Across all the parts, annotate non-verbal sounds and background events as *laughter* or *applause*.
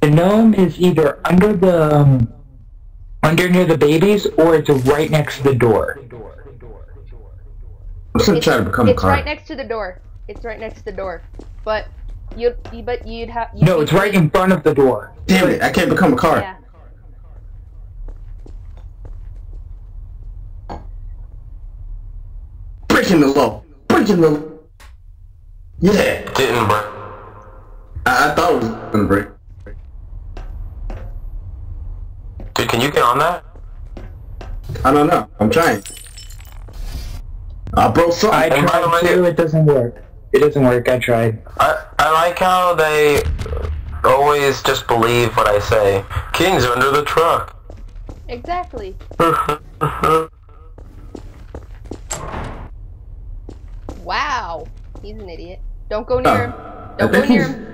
The gnome is either under the um, under near the babies, or it's right next to the door. I'm still It's, trying to become a it's right next to the door. It's right next to the door. But you, you but you'd have. You'd No, it's right in front of the door. Damn it! I can't become a car. Yeah. Breaking the law. Breaking the. law. Yeah. Didn't break. On that? I don't know. I'm trying. I broke something. I And by the tried way- to. It doesn't work. It doesn't work. I tried. I, I like how they always just believe what I say. King's under the truck. Exactly. *laughs* Wow. He's an idiot. Don't go near oh. him. Don't go *laughs* near him.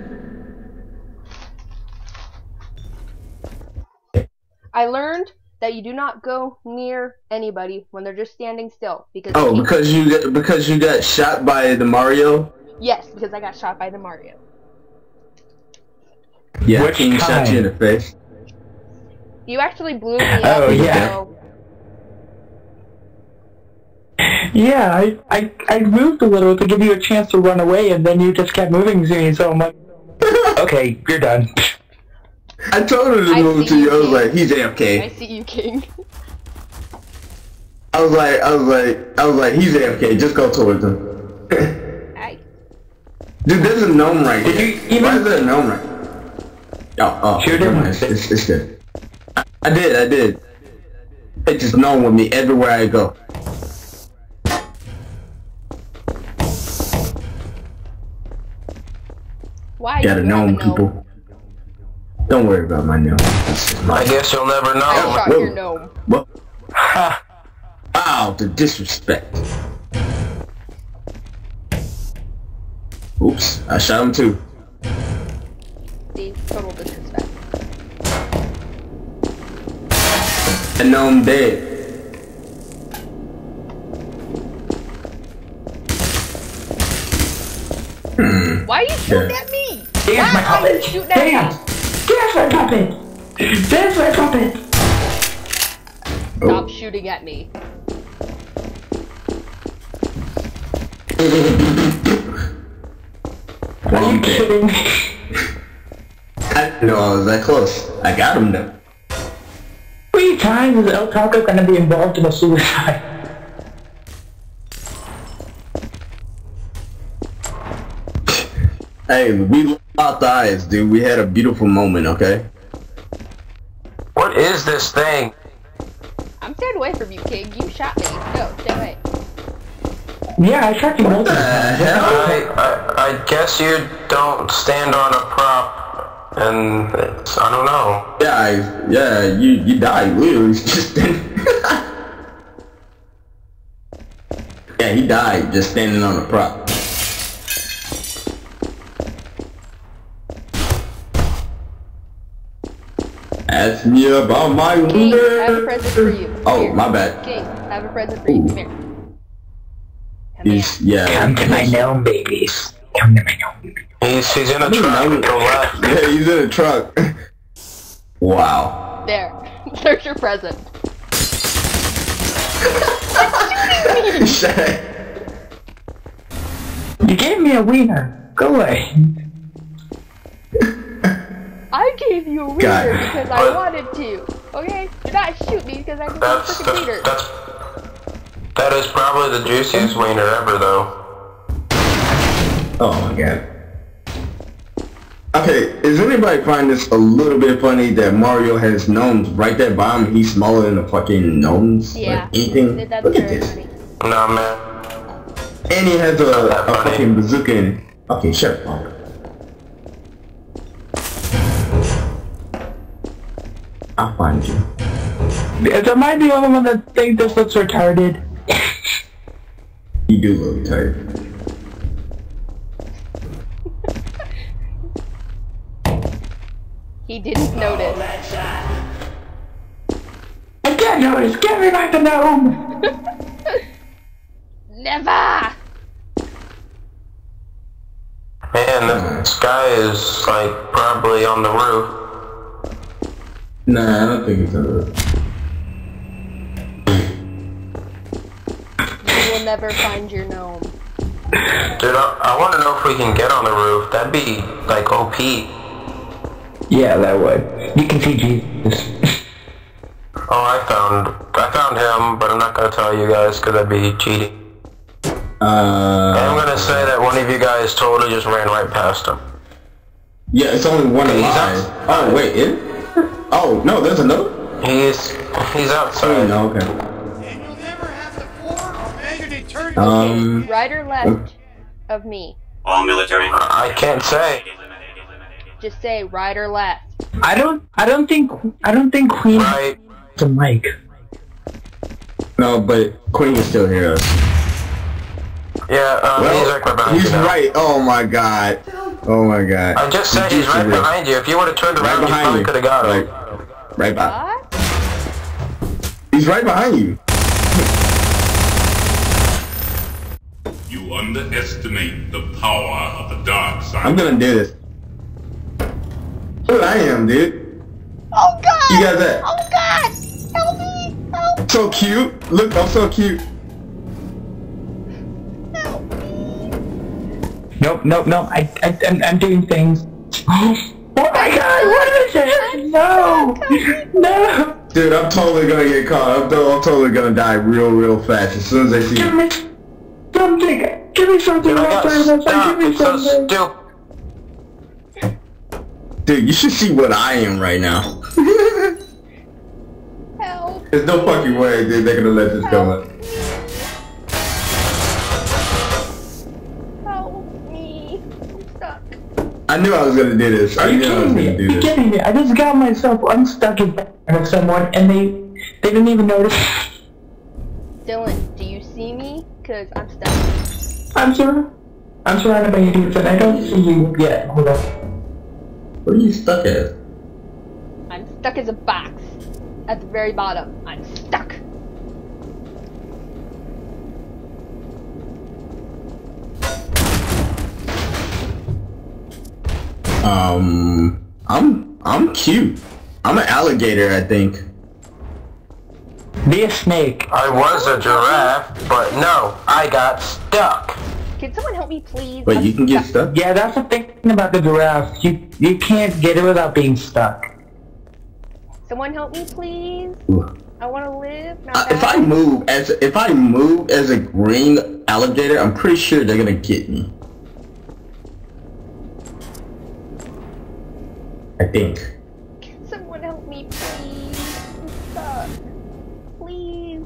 I learned that you do not go near anybody when they're just standing still because Oh, because you got, because you got shot by the Mario. yes, because I got shot by the Mario. Yeah, Which King shot you in the face. You actually blew *laughs* me up. Oh, yeah. so- Yeah, I, I I moved a little to give you a chance to run away, and then you just kept moving to me. So I'm like, *laughs* okay, you're done. *laughs* I told her to I move to you. I was you, like, he's AFK. I see you, King. I was like, I was like, I was like, he's AFK. Just go towards him. *laughs* Hey. Dude, there's a gnome right Did here. you even- Why is there a gnome right? Oh, oh, Shoot never him. mind. It's, it's, it's good. I, I did, I did. It just gnome with me everywhere I go. Why Gotta you have gnome people. Don't worry about my gnome. My I guess you'll never know. I know. shot whoa. your gnome. What? Ha! Wow, the disrespect. Oops, I shot him too. See, total disrespect. And gnome dead. Hmm. Why are you shooting Yeah. at me? There's Why my are you shooting at Damn. me? There's my puppet. There's my puppet. Stop shooting at me. Are you kidding? I didn't know I was that close. I got him though. Three times is El Taco gonna be involved in a suicide? Hey, we locked eyes, dude. We had a beautiful moment, okay? What is this thing? I'm staying away from you, King. You shot me. Go, stay away. Yeah, I shot you multiple the times. hell? I, I, I guess you don't stand on a prop, and it's, I don't know. Yeah, I, yeah, you you died literally just *laughs* then. yeah, he died just standing on a prop. Ask me about my King, I have a wonder. present for you. Oh, Come Oh, here. my bad. King, I have a present for you. Come here. Come here. He's yeah. Come to my gnome babies. Come to my gnome babies. He's, he's in a truck I to would- the left. Yeah, he's in a truck. *laughs* wow. There. *laughs* There's your present. *laughs* You gave me a wiener. Go away. I gave you a wiener God. because I wanted to. Okay? Do not shoot me because I can That's, freaking wiener. that's, that is probably the juiciest mm-hmm. wiener ever, though. Oh my god. Okay, is anybody find this a little bit funny that Mario has gnomes right there by him? He's smaller than the fucking gnomes. Yeah. Like anything. That's Look at this. funny. No, man. And he has a, a fucking bazooka in it. Okay, shut up. I'll find you. Am I the only one that thinks this looks retarded? *laughs* You do look tired. He didn't notice. I can't notice. Give me back the gnome. *laughs* Never! Man, the sky is, like, probably on the roof. Nah, I don't think it's on the roof. You will never find your gnome. Dude, I, I want to know if we can get on the roof. That'd be like OP. Yeah, that would. You can see Jesus. Oh, I found I found him, but I'm not gonna tell you guys because that'd be cheating. Uh, I'm gonna say that one of you guys totally just ran right past him. yeah, it's only one He's alive. up. Oh, wait, it? Oh, no, there's another? He's he's Oh, outside. no, okay. And you'll never have the floor or make an eternity. Um, Right or left of me? All military. I can't say. Just say right or left. I don't. I don't think. I don't think Queen has Right. a mic. no, but Queen can still hear us. Yeah, um, he's right behind he's you now. right. Oh my god. Oh my god. I just said he's right behind you. If you would have turned Right around, you behind probably could have got him. Right, right behind. What? He's right behind you. You underestimate the power of the dark side. I'm gonna do this. Look, I am, dude. Oh God! You got that? Oh God! Help me! Help! So cute. Look, I'm so cute. Help me! Nope. Nope. Nope. I. I I'm, I'm doing things. *gasps* *laughs* Oh my God! What is it? No! No! Dude, I'm totally gonna get caught. I'm, I'm totally gonna die real, real fast as soon as I see Give you. me something. Give me something. Dude, I got outside, outside. stuck. Give me It's so something. Dude, you should see what I am right now. Help! *laughs* There's no fucking way, dude, they're gonna let this go. Help me! I knew I was gonna do this. Are I you knew I was kidding me? gonna do Are you this. kidding me? I just got myself unstuck in front of someone, and they they didn't even notice. Dylan, do you see me? Cause I'm stuck. I'm sur I'm surrounded by idiots, and I don't see you yet. Hold on. What are you stuck at? I'm stuck as a box. At the very bottom. I'm stuck. Um, I'm I'm cute. I'm an alligator, I think. Be a snake. I was a giraffe, but no, I got stuck. Can someone help me, please? Wait, I'm you can get stuck. stuck? Yeah, that's the thing about the giraffe. You you can't get it without being stuck. Someone help me, please. Ooh. I want to live. Not Uh, if I move as if I move as a green alligator, I'm pretty sure they're gonna get me. I think. Can someone help me, please? I'm stuck. Please.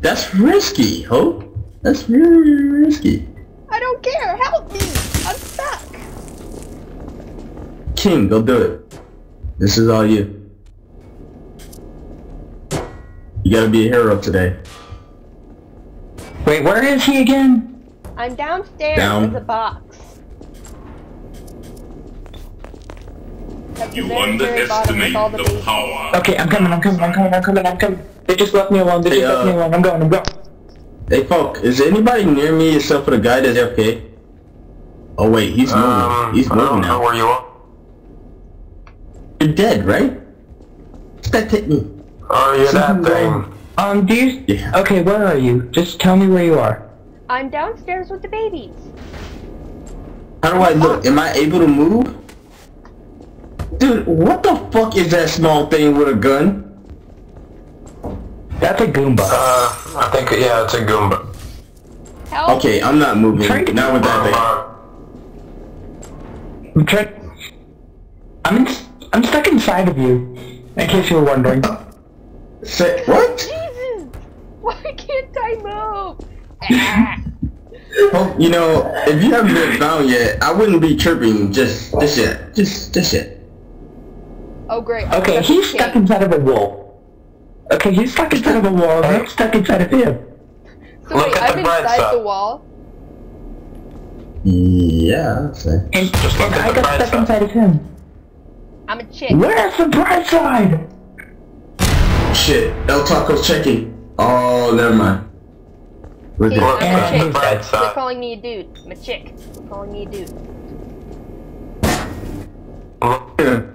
That's risky, Hope. That's really, really risky. I don't care. Help me. I'm stuck. King, go do it. This is all you. You gotta be a hero today. Wait, where is he again? I'm downstairs Down. as a box. At the You very, very bottom with underestimate all the the babies. power. Okay, I'm coming. I'm coming. I'm coming. I'm coming. I'm coming. They just left me alone. They Hey, just left me uh, alone. I'm going. I'm going. Hey, folk, is anybody near me except for the guy that's FK? Oh wait, he's moving. Um, he's I don't moving know now. where you are. You're dead, right? That hit me. Oh, you're that thing. wrong. Um, do you? Yeah. Okay, where are you? Just tell me where you are. I'm downstairs with the babies. How do I look? Am I able to move? Dude, what the fuck is that small thing with a gun? That's a Goomba. Uh, I think, yeah, it's a Goomba. Help. Okay, I'm not moving. Trying to- Not with that thing. I'm trying. I'm in, I'm stuck inside of you. In case you were wondering. Say, what? Jesus! Why can't I move? Ah. *laughs* Oh, you know, if you haven't been found yet, I wouldn't be tripping just this yet. Just this yet. Oh great. I'm Okay, he's stuck cave. inside of a wall. Okay, he's stuck inside of a wall. and I'm stuck inside of him. So Look wait, at I'm the bright inside side. the wall. Yeah, I'd say. And, Just look and at I the got stuck side. inside of him. I'm a chick. Where's the bright side? Shit, El Taco's checking. Oh, never mind. We're Okay, dead. I'm a And chick. They're calling me a dude. I'm a chick. They're calling me a dude. Look,